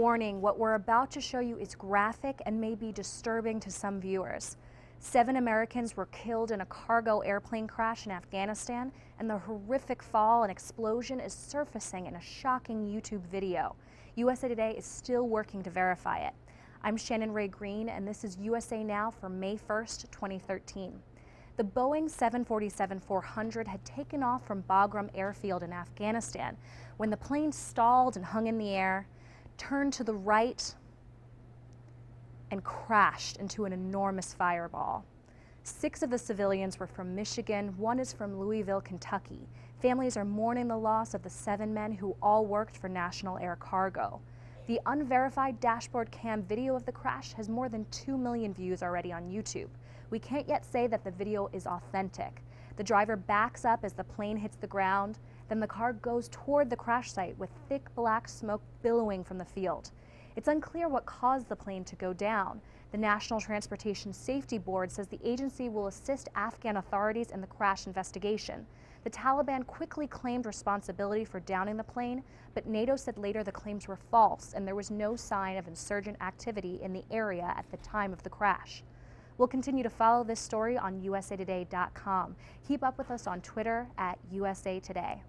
Warning, what we're about to show you is graphic and may be disturbing to some viewers. Seven Americans were killed in a cargo airplane crash in Afghanistan, and the horrific fall and explosion is surfacing in a shocking YouTube video. USA Today is still working to verify it. I'm Shannon Ray Green, and this is USA Now for May 1st, 2013. The Boeing 747-400 had taken off from Bagram Airfield in Afghanistan when the plane stalled and hung in the air turned to the right and crashed into an enormous fireball. Six of the civilians were from Michigan, one is from Louisville, Kentucky. Families are mourning the loss of the seven men who all worked for National Air Cargo. The unverified dashboard cam video of the crash has more than 2 million views already on YouTube. We can't yet say that the video is authentic. The driver backs up as the plane hits the ground. Then the car goes toward the crash site with thick black smoke billowing from the field. It's unclear what caused the plane to go down. The National Transportation Safety Board says the agency will assist Afghan authorities in the crash investigation. The Taliban quickly claimed responsibility for downing the plane, but NATO said later the claims were false and there was no sign of insurgent activity in the area at the time of the crash. We'll continue to follow this story on usatoday.com. Keep up with us on Twitter at USA Today.